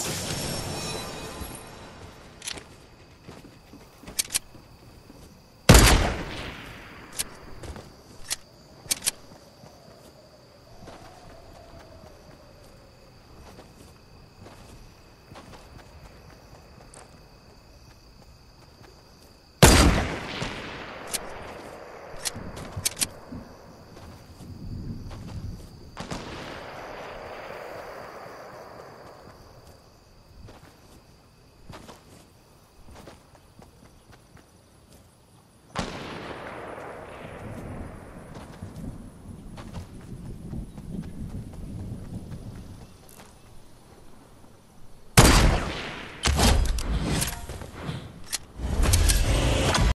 Thanks.